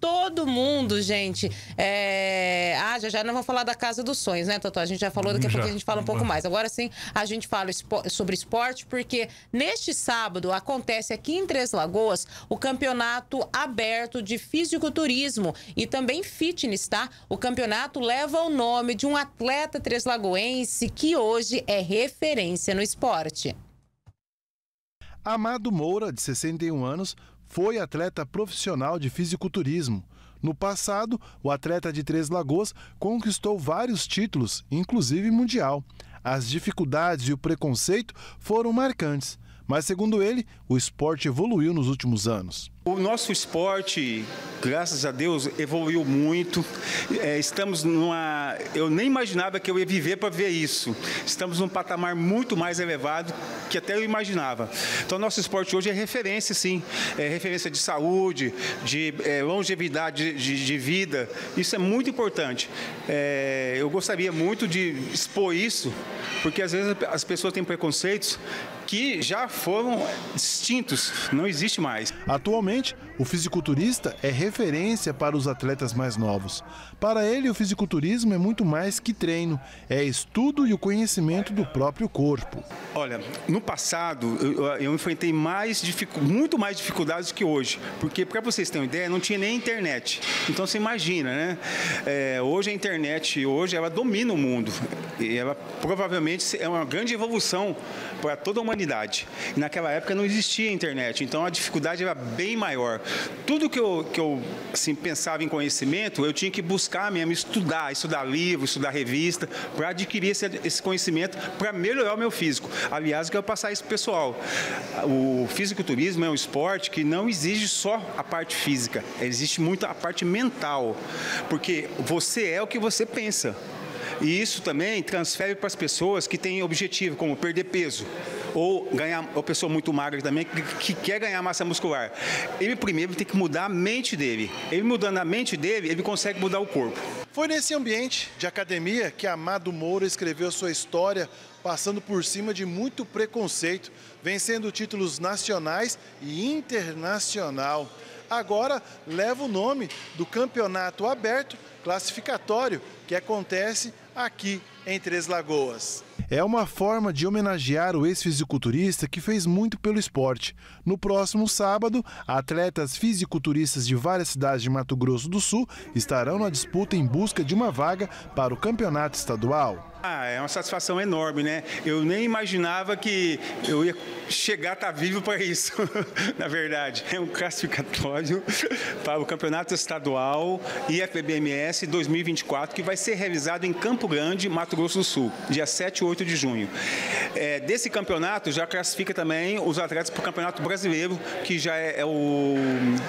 todo mundo, gente. É... Ah, já já não vou falar da Casa dos Sonhos, né, Totó? A gente já falou, daqui a pouco a gente fala um pouco mais. Agora sim, a gente fala sobre esporte, porque neste sábado acontece aqui em Três Lagoas o campeonato aberto de fisiculturismo e também fitness, tá? O campeonato leva o nome de um atleta treslagoense que hoje é referência no esporte. Amado Moura, de 61 anos, foi atleta profissional de fisiculturismo. No passado, o atleta de Três Lagoas conquistou vários títulos, inclusive mundial. As dificuldades e o preconceito foram marcantes, mas, segundo ele, o esporte evoluiu nos últimos anos. O nosso esporte, graças a Deus, evoluiu muito. É, estamos numa. Eu nem imaginava que eu ia viver para ver isso. Estamos num patamar muito mais elevado que até eu imaginava. Então, nosso esporte hoje é referência, sim. É referência de saúde, de é, longevidade de, de, vida. Isso é muito importante. É, eu gostaria muito de expor isso, porque às vezes as pessoas têm preconceitos que já foram extintos, não existe mais. Atualmente, realmente o fisiculturista é referência para os atletas mais novos. Para ele, o fisiculturismo é muito mais que treino, é estudo e o conhecimento do próprio corpo. Olha, no passado eu, eu enfrentei mais muito mais dificuldades que hoje, porque para vocês terem uma ideia, não tinha nem internet. Então você imagina, né? É, hoje a internet hoje ela domina o mundo e ela provavelmente é uma grande evolução para toda a humanidade. E naquela época não existia internet, então a dificuldade era bem maior. Tudo que eu, que eu assim, pensava em conhecimento, eu tinha que buscar mesmo, estudar, estudar livro, estudar revista, para adquirir esse, esse conhecimento, para melhorar o meu físico. Aliás, eu quero passar isso para o pessoal. O fisiculturismo é um esporte que não exige só a parte física, existe muito a parte mental, porque você é o que você pensa. E isso também transfere para as pessoas que têm objetivo, como perder peso ou ganhar, uma pessoa muito magra também que, que, quer ganhar massa muscular. Ele primeiro tem que mudar a mente dele. Ele mudando a mente dele, ele consegue mudar o corpo. Foi nesse ambiente de academia que Amado Moura escreveu sua história, passando por cima de muito preconceito, vencendo títulos nacionais e internacional. Agora leva o nome do campeonato aberto classificatório que acontece aqui em Três Lagoas. É uma forma de homenagear o ex-fisiculturista que fez muito pelo esporte. No próximo sábado, atletas fisiculturistas de várias cidades de Mato Grosso do Sul estarão na disputa em busca de uma vaga para o campeonato estadual. Ah, é uma satisfação enorme, né? Eu nem imaginava que eu ia chegar a estar vivo para isso, na verdade. É um classificatório para o Campeonato Estadual IFBMS 2024, que vai ser realizado em Campo Grande, Mato Grosso do Sul, dia 7 e 8 de junho. É, desse campeonato já classifica também os atletas para o Campeonato Brasileiro, que já é, é o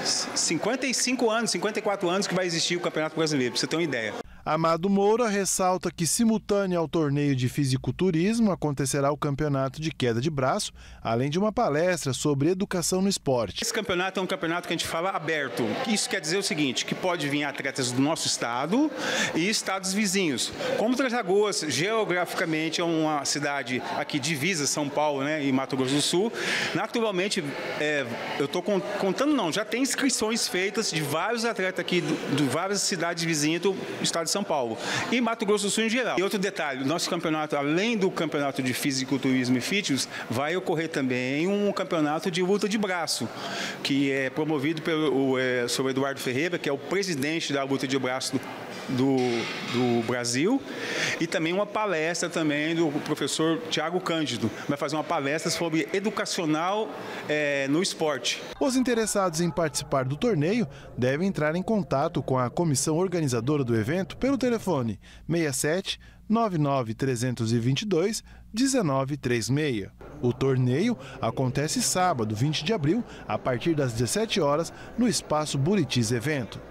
55 anos, 54 anos que vai existir o Campeonato Brasileiro, para você ter uma ideia. Amado Moura ressalta que, simultâneo ao torneio de fisiculturismo, acontecerá o campeonato de queda de braço, além de uma palestra sobre educação no esporte. Esse campeonato é um campeonato que a gente fala aberto. Isso quer dizer o seguinte, que pode vir atletas do nosso estado e estados vizinhos. Como Três geograficamente, é uma cidade aqui divisa São Paulo né, e Mato Grosso do Sul, naturalmente, é, eu estou contando não, já tem inscrições feitas de vários atletas aqui de, de várias cidades vizinhas do estado de São Paulo e Mato Grosso do Sul em geral. E outro detalhe, nosso campeonato, além do campeonato de fisiculturismo e fitness, vai ocorrer também um campeonato de luta de braço, que é promovido pelo é, Eduardo Ferreira, que é o presidente da luta de braço do do, do Brasil e também uma palestra também do professor Tiago Cândido. Vai fazer uma palestra sobre educacional é, no esporte. Os interessados em participar do torneio devem entrar em contato com a comissão organizadora do evento pelo telefone 67 99 322 1936. O torneio acontece sábado, 20 de abril, a partir das 17 horas, no espaço Buritis Evento.